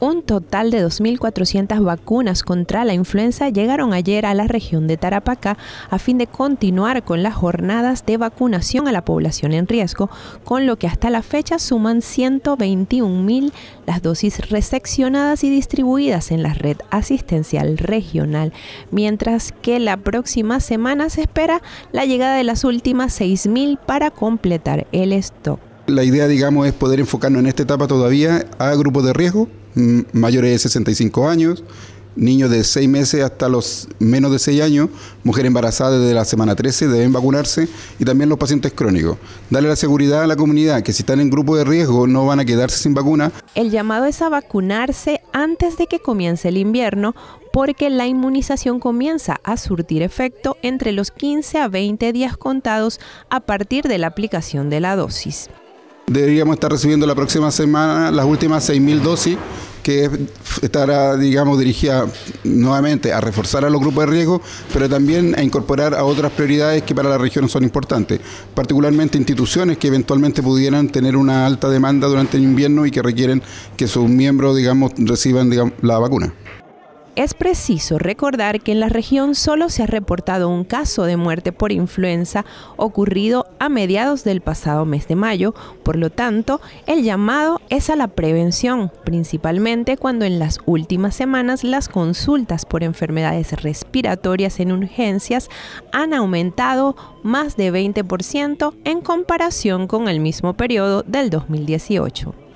Un total de 2.400 vacunas contra la influenza llegaron ayer a la región de Tarapacá a fin de continuar con las jornadas de vacunación a la población en riesgo, con lo que hasta la fecha suman 121.000 las dosis reseccionadas y distribuidas en la red asistencial regional, mientras que la próxima semana se espera la llegada de las últimas 6.000 para completar el stock. La idea, digamos, es poder enfocarnos en esta etapa todavía a grupos de riesgo, mayores de 65 años, niños de 6 meses hasta los menos de 6 años, mujeres embarazadas desde la semana 13 deben vacunarse y también los pacientes crónicos. Darle la seguridad a la comunidad que si están en grupo de riesgo no van a quedarse sin vacuna. El llamado es a vacunarse antes de que comience el invierno porque la inmunización comienza a surtir efecto entre los 15 a 20 días contados a partir de la aplicación de la dosis. Deberíamos estar recibiendo la próxima semana las últimas 6.000 dosis que estará, digamos, dirigida nuevamente a reforzar a los grupos de riesgo, pero también a incorporar a otras prioridades que para la región son importantes, particularmente instituciones que eventualmente pudieran tener una alta demanda durante el invierno y que requieren que sus miembros, digamos, reciban la vacuna. Es preciso recordar que en la región solo se ha reportado un caso de muerte por influenza ocurrido a mediados del pasado mes de mayo, por lo tanto, el llamado es a la prevención, principalmente cuando en las últimas semanas las consultas por enfermedades respiratorias en urgencias han aumentado más de 20% en comparación con el mismo periodo del 2018.